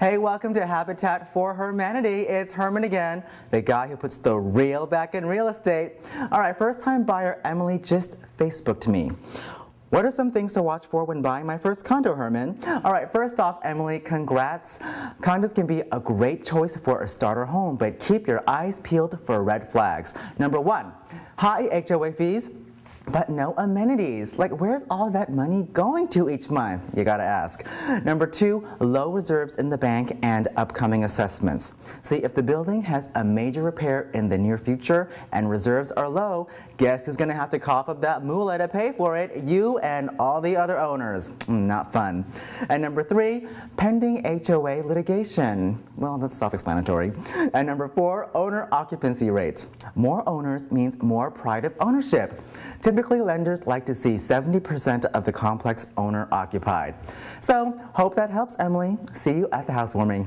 Hey, welcome to Habitat for Hermanity. It's Herman again, the guy who puts the real back in real estate. All right, first time buyer Emily just Facebooked me. What are some things to watch for when buying my first condo, Herman? All right, first off, Emily, congrats. Condos can be a great choice for a starter home, but keep your eyes peeled for red flags. Number one, high HOA fees but no amenities. Like, where's all that money going to each month? You gotta ask. Number two, low reserves in the bank and upcoming assessments. See, if the building has a major repair in the near future and reserves are low, guess who's gonna have to cough up that moolah to pay for it? You and all the other owners. Mm, not fun. And number three, pending HOA litigation. Well, that's self-explanatory. And number four, owner occupancy rates. More owners means more pride of ownership. Typically, lenders like to see 70% of the complex owner occupied. So, hope that helps, Emily. See you at the housewarming.